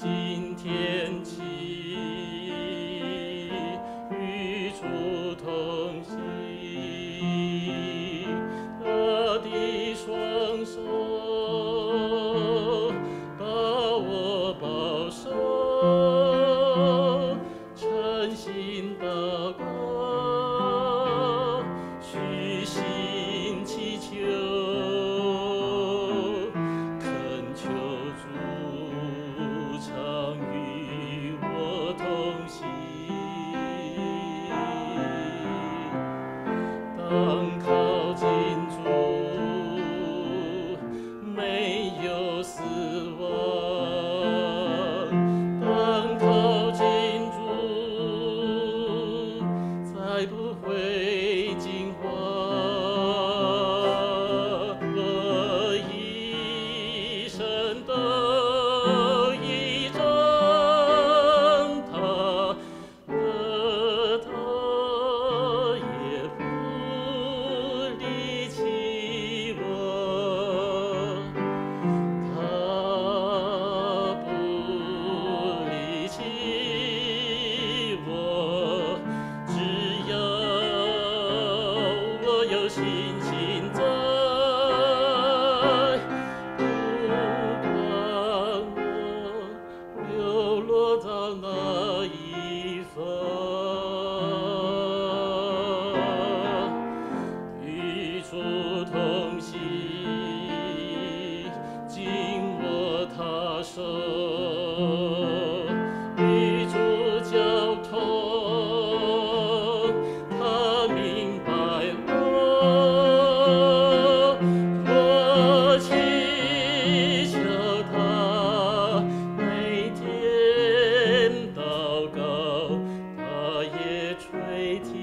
今天起。能靠近主没有死亡。星星在不管我流落到哪 create